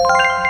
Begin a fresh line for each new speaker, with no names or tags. Música